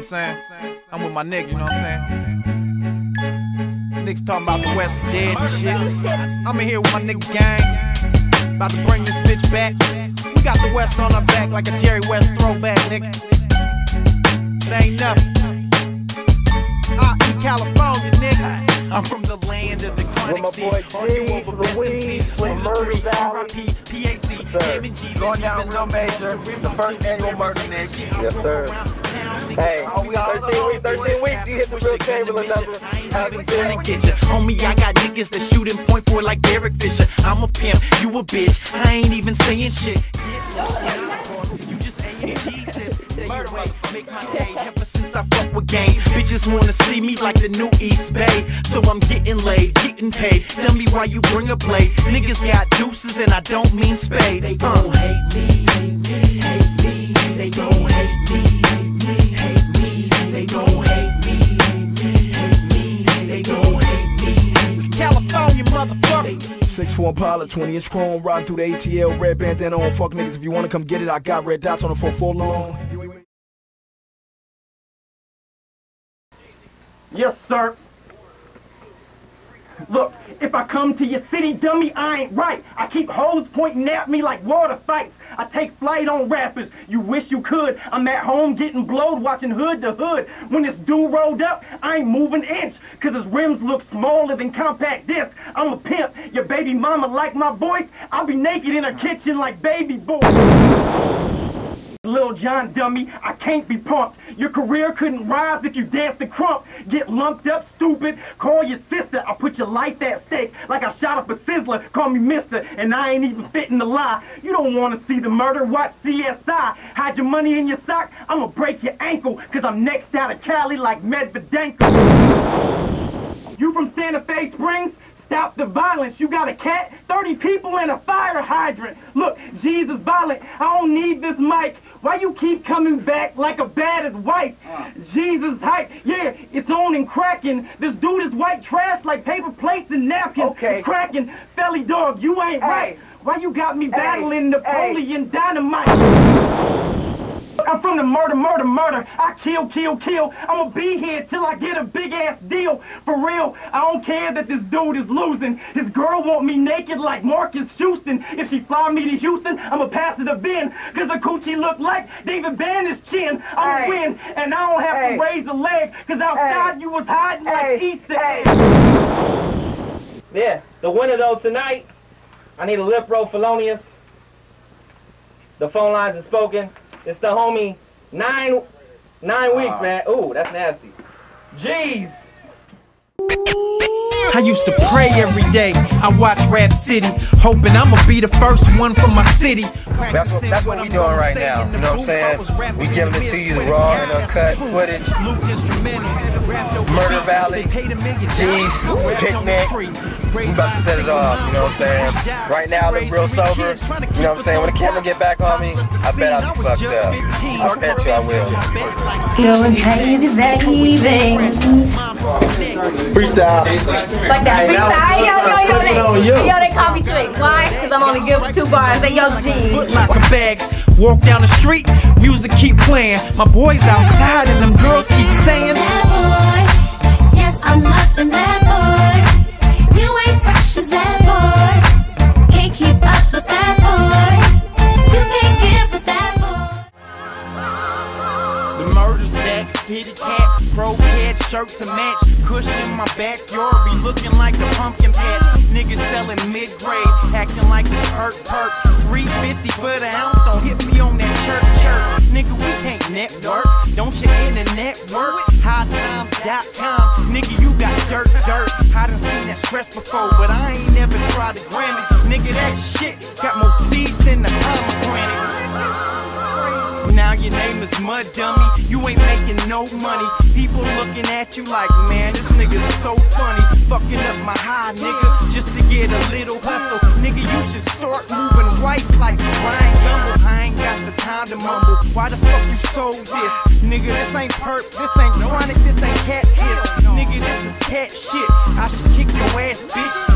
what I'm saying? I'm with my nigga, you know what I'm saying? Niggas talking about the West dead and shit. I'm in here with my nigga gang. About to bring this bitch back. We got the West on our back like a Jerry West throwback, nigga. It ain't nothing. Out in California, nigga. I'm from the land of the chronic With my boy sea. Argue G, over best Louise, MCs. from Flavor Murder Valley. PAC. Sir. Kevin G's Going down real major. the first annual murder, Yes, Yes, sir. Hey, 13 weeks, 13 weeks, you hit the real Chamberlain number. How's it Gonna get. Homie, I got niggas that shoot and point for like Derek Fisher. I'm a pimp, you a bitch. I ain't even saying shit. You just saying Jesus. Stay away, make my day. Ever since I fuck with game, bitches wanna see me like the new East Bay. So I'm getting laid, getting paid. Tell me why you bring a blade. Niggas got deuces and I don't mean spades. They gon' uh. hate me, hate me, hate me. They gon' hate me, hate me, hate me. They gon' hate me, hate me, hate me. They gon' hate me. It's California, motherfucker. 6'4 pilot, 20 inch chrome, riding through the ATL, red bandana on. Fuck niggas, if you wanna come get it, I got red dots on the 4-4 long. Yes, sir. Look, if I come to your city, dummy, I ain't right. I keep hoes pointing at me like water fights. I take flight on rappers. You wish you could. I'm at home getting blowed, watching hood to hood. When this dude rolled up, I ain't moving inch, cause his rims look smaller than compact disc. I'm a pimp. Your baby mama like my voice. I'll be naked in her kitchen like baby boy. Lil Jon dummy, I can't be pumped. Your career couldn't rise if you danced the crump. Get lumped up, stupid. Call your sister. I'll put your life at stake like I shot up a sizzler. Call me mister, and I ain't even fitting the lie. You don't want to see the murder, watch CSI. Hide your money in your sock, I'ma break your ankle. Cause I'm next out of Cali like Medvedenko. You from Santa Fe Springs? Stop the violence. You got a cat, 30 people, and a fire hydrant. Look, Jesus violent. I don't need this mic. Why you keep coming back like a battered wife? Jesus hype. Yeah, it's on and cracking. This dude is white trash like paper plates and napkins. Okay. Cracking. Felly dog, you ain't right. Why you got me battling Napoleon Dynamite? I'm from the murder, murder, murder. I kill, kill, kill. I'ma be here till I get a big ass deal. For real, I don't care that this dude is losing. His girl want me naked like Marques Houston. If she fly me to Houston, I'ma pass it a bin. Cause the coochie look like David Banner's chin. I'ma Hey. win, and I don't have Hey. to raise a leg. Cause outside Hey. you was hiding like Hey. Easter Hey. Yeah, the winner though tonight, I need a lip roll Felonious. The phone lines are spoken. It's the homie nine nine weeks, man. Ooh, that's nasty. Jeez. I used to pray every day. I watch Rap City, hoping I'ma be the first one from my city. That's what, that's what we doing right now. You know what I'm saying? We giving it to you the raw and uncut footage. Murder Valley, G's, Picnic. We about to set it off, you know what I'm saying? Right now, I look real sober. You know what I'm saying? When the camera get back on me, I bet I'll be fucked up. I bet you I will. Going crazy, baby. Freestyle. Like that freestyle. Yo, yo, yo, they, yo, they call me Twix. Why? Because I'm only good for two bars. Say, yo, G. Like a bags, walk down the street, music keep playing. My boys outside and them girls keep saying. Yes, I'm loving that pro shirt to match. Cushion my backyard be looking like the pumpkin patch. Niggas selling mid grade, acting like it's hurt perk. 350 for the ounce, don't hit me on that chirp chirp. Nigga, we can't network. Don't your internet work? Hightimes.com. Nigga, you got dirt, dirt. I done seen that stress before, but I ain't never tried to gram it. Nigga, that shit got more seeds than the pomegranate. Now your name is Mud Dummy. You ain't making no money. People looking at you like, man, this nigga's so funny. Fucking up my high, nigga, just to get a little hustle. Nigga, you should start moving right like Ryan Gumbel. I ain't got the time to mumble. Why the fuck you sold this? Nigga, this ain't perp, this ain't chronic, this ain't cat piss. Nigga, this is cat shit. I should kick your ass, bitch.